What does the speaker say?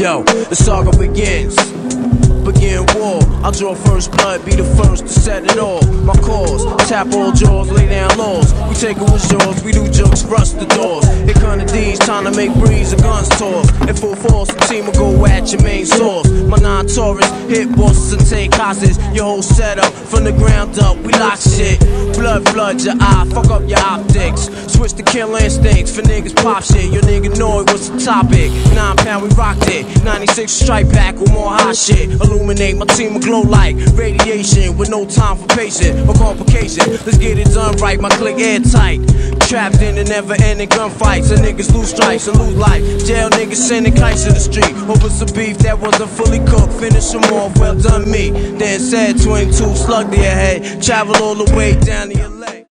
Yo, the saga begins. Begin war. I draw first blood, be the first to set it off. My cause, tap all jaws, lay down laws. We take it with yours, we do jokes, rust the doors. Here come the D's, trying to make breeze, the guns toss. In full force, the team will go at your main source. My non Taurus hit bosses and take hostages. Your whole setup from the ground up, we lock shit. Blood flood your eye, fuck up your optics. Switch the kill instincts for niggas pop shit. Your nigga know it was topic. Nine pound, we rocked it. 96 strike back with more hot shit. Illuminati my team will glow like radiation with no time for patience or complication. Let's get it done right, my clique airtight. Trapped in the never ending gunfights. And niggas lose strikes and lose life. Jail niggas sending kites to the street. Over some beef that wasn't fully cooked. Finish them off, well done me. Then said 22 slug to your head. Travel all the way down leg.